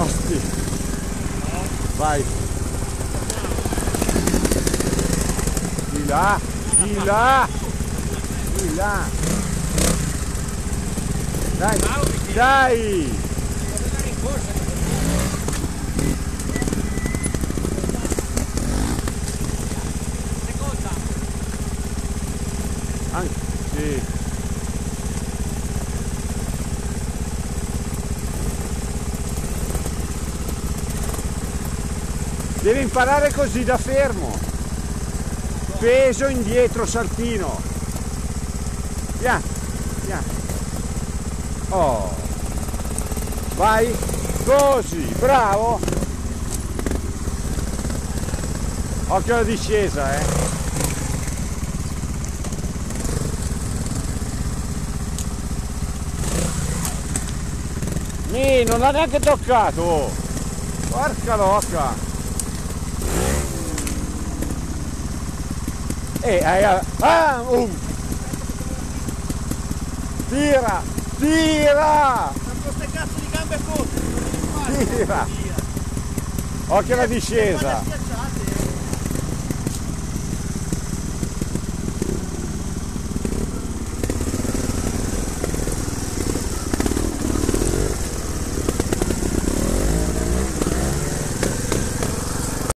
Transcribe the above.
Nossa, vai. Virar, virar, virar. Dai, dai. Anche, sì. Devi imparare così da fermo. Peso indietro, saltino. Via, via. Oh. Vai. Così, bravo. Occhio alla discesa, eh. Nì, non l'ha neanche toccato. Porca loca. E hai ah, um. Tira, tira, Con queste cazzo di gambe fotte! tira. Occhio alla discesa.